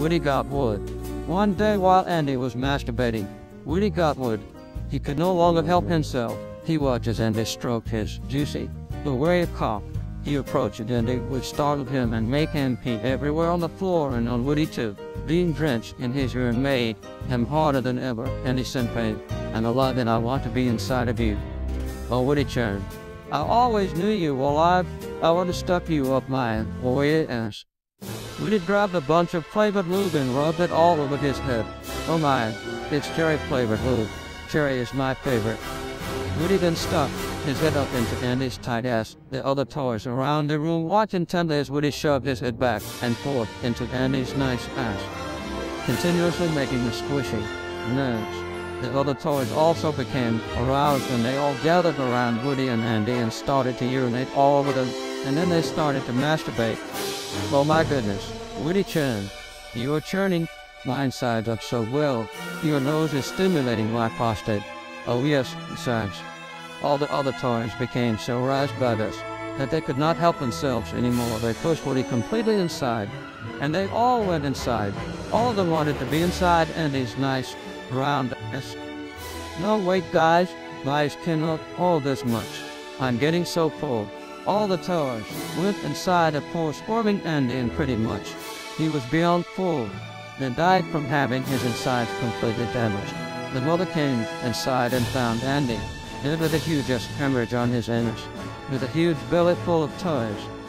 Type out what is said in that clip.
Woody got wood. One day while Andy was masturbating, Woody got wood. He could no longer help himself. He watched as Andy stroked his juicy, it cock. He approached Andy, which startled him and made him pee everywhere on the floor and on Woody too. Being drenched in his urine made him harder than ever, Andy Senpai. I'm alive and I want to be inside of you. Oh, Woody churned. I always knew you were alive. I would have stuck you up my boy ass. Woody grabbed a bunch of flavored lube and rubbed it all over his head. Oh my, it's cherry flavored lube. Cherry is my favorite. Woody then stuck his head up into Andy's tight ass. The other toys around the room watched intently as Woody shoved his head back and forth into Andy's nice ass, continuously making a squishy noise. The other toys also became aroused and they all gathered around Woody and Andy and started to urinate all over them, and then they started to masturbate. Oh my goodness, Woody churned. You are churning my insides up so well. Your nose is stimulating my prostate. Oh yes, besides. All the other toys became so aroused by this that they could not help themselves anymore. They pushed Woody completely inside, and they all went inside. All of them wanted to be inside Andy's nice, round ass. No, wait, guys. Guys cannot hold this much. I'm getting so full. All the toys went inside squirming Andy and pretty much. He was beyond full, and died from having his insides completely damaged. The mother came inside and found Andy, dead with a huge hemorrhage on his anus, with a huge belly full of toys.